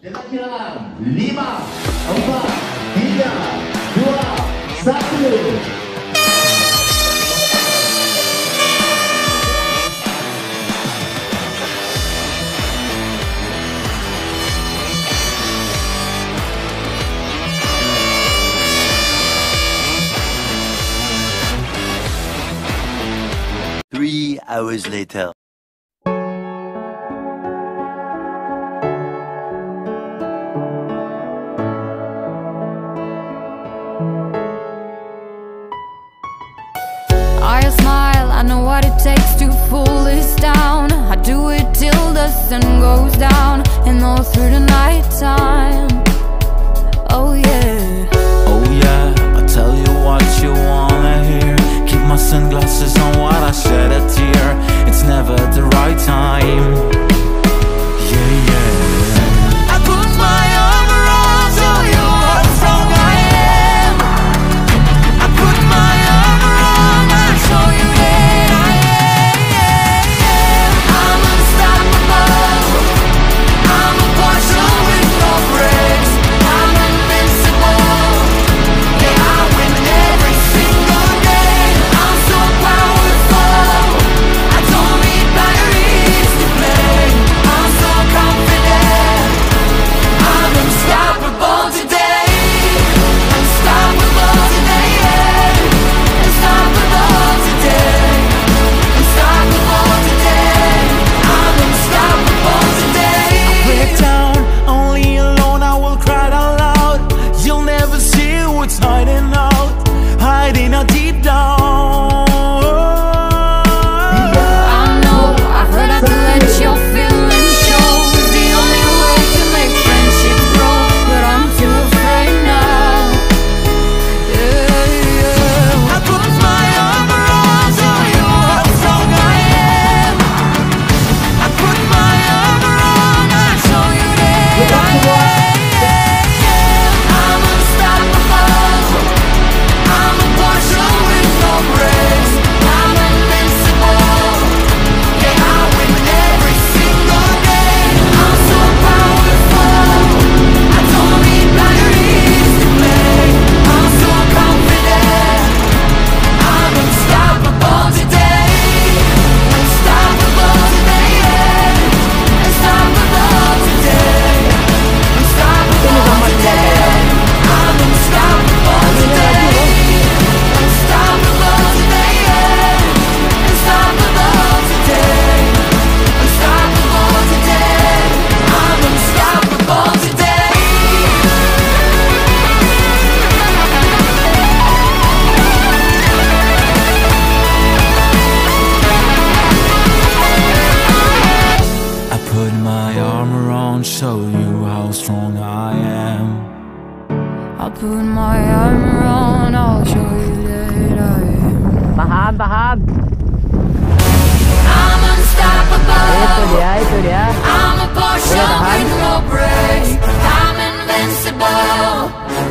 Dengan bilangan 5, 4, 3, 2, 1 Three hours later. I smile, I know what it takes to pull this down. I do it till the sun goes down am. I'll put my arm around, I'll show you that I am. Bahab, Bahab. I'm unstoppable. Ito dia, ito dia. I'm a Porsche with no brakes. I'm invincible.